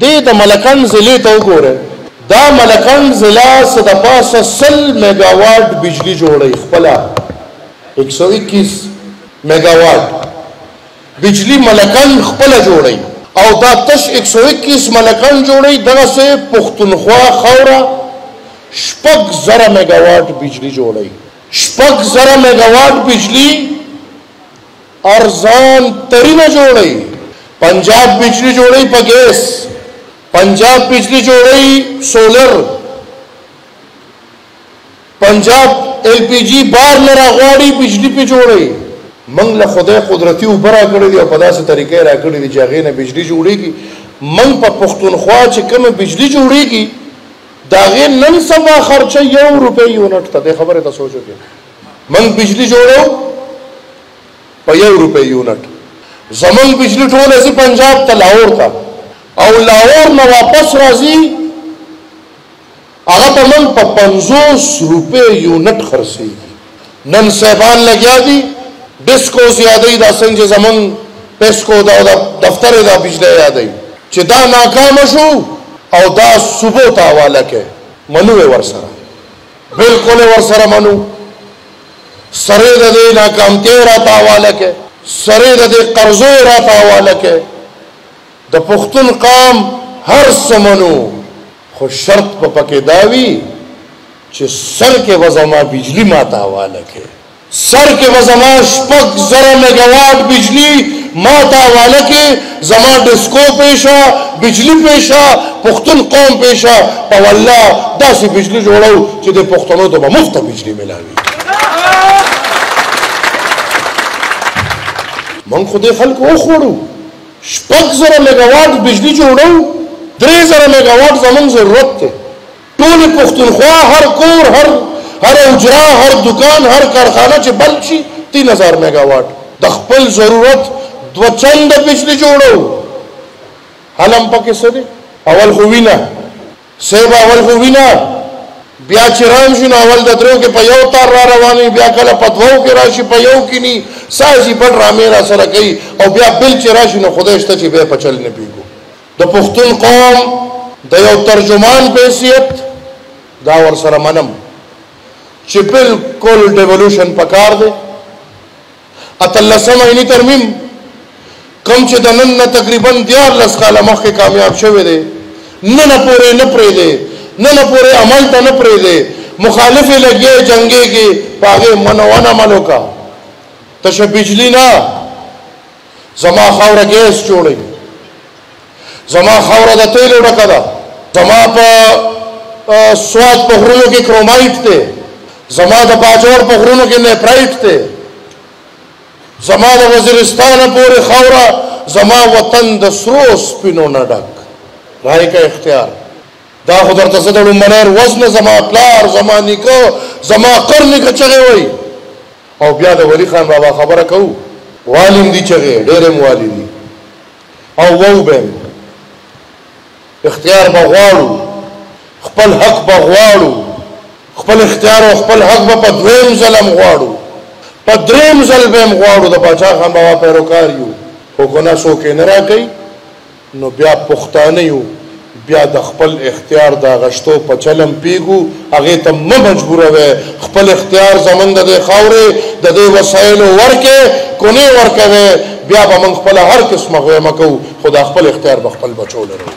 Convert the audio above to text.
دی د ملکنډ ضلعې ته وګورئ، دا ملکنډ ضلعه څه د پاسه سل مېګاواټ بجلي جوړوي خپله، یک سو اکیس مېګاواټ بجلي ملکنډ خپله جوړوي او دا تش یک سو اکیس ملکنډ جوړوي، دغسې پښتونخوا خاوره شپږ زره مېګاواټ بجلي جوړوي، شپږ زره مېګاواټ بجلي! ارزان ترینه جوړی پنجاب بجلی جوړی په ګیس پنجاب بجلی جوړی سولر پنجاب ایل پی جی بار لرا غواړي بجلی په جوړی منګ له خدای قدرتي وبرا کړی دی او په داسې طریقې را کړی دی چې هغه نه بجلی جوړیږي منګ په پښتونخوا چې کومه بجلی جوړیږي دا غي نن سبا خرچه یو روپۍ یونټ ته د خبره ته سوچو کې موږ بجلی جوړو په یو روپې یونټ زمونږ بجلی ټوله ځي پنجاب ته لاهور ته او لاهور نه واپس راځي هغه ته موږ په پنځوس روپې یونټ خرڅېږي نن صاحبان لګیا دي ډسکو زیادوي دا څنګه چې زمونږ پسکو دا دفتر دا بجلی یادوي چې دا ناکام شو او دا صوبو ته حواله کوي منو ورسره بالکل ورسره منو سره د دې ناکامتیا راته حواله کې سره د دې قرضو راته حواله کې د پښتون قام هر سمنو خو شرط په پکې داوي چې سر کې وزما بجلی ماته حواله کې سر کې به زما شپږ زره مېګا واټ بجلي ما ته حواله کې زما ډسکو پېشه بجلي پېشه پښتون قوم پېشه په والله داسې بجلي جوړو چې د پښتنو ته به مفته بجلي ملاوي مونږ خو دې خلکو وخوړو شپږ زره مېګا واټ بجلي جوړو درې زره مېګا واټ زمونږ ضرورت دی ټولې پښتونخوا هر کور هر هره حجره هر دوکان هر کارخانه چې بلب شي تین هزار میګا واټ د خپل ضرورت دوه چنده بجلي جوړو حلم پکې څه دی اول خو وینه صاحب اول خو وینه بیا چې رام شو نو اول د درو کې په یو تار را رواني بیا کله په دوو کې راشي په یو کې ني سازي بل رامې را سره کوي او بیا بل چې راشي نو خدای شته چې به پچل نه پیږي د پښتون قوم د یو ترجمان په حیثیت دا ورسره منم چې بالکل ډیولوشن پکار دی اتلسم عیني ترمیم کم چې د نن نه تقریبا دیارلس کاله مخکې کامیاب شوی دی نن پورې نه پرېږدی نن پورې عمل ته نه پرېږدی مخالف یې لګیا جنګېږي په هغې منونه عمل وکړه تشه بجلي نه زما خاوره ګیس جوړوي زما خاوره د تیلو ډکه ده زما په سواد په غرونو کې کرومایټ دی زما د باجوړ په غرونو کې نیپرایټ دی زما د وزیرستان پورې خاوره زما وطن د سرو سپینو نه ډک رای کا اختیار دا خو درته زه د لومړۍ ورځ نه زما پلار زما نیکه زما قر نیکه چغې وایي او بیا د ولي خان بابا خبره کوو والیم دي چغې ډېرې مو والي دي او وو به اختیار به غواړو خپل حق به غواړو خپل اختیار او خپل حق به په دویم ځل هم غواړو په دریم ځل به هم غواړو د پاچا خان بابا پیروکار یو خو که نه څوک یې نه راکوي نو بیا پښتانه یو بیا د خپل اختیار د اغشتو په چل هم پیږو هغه ته مه مجبوروی خپل اختیار زمونږ د دی خاوری د دی وسایلو ورکی کونی ورکوی بیا به مونږ خپله هر قسمه غویمه کوو خو دا خپل اختیار به خپل بچو لرو.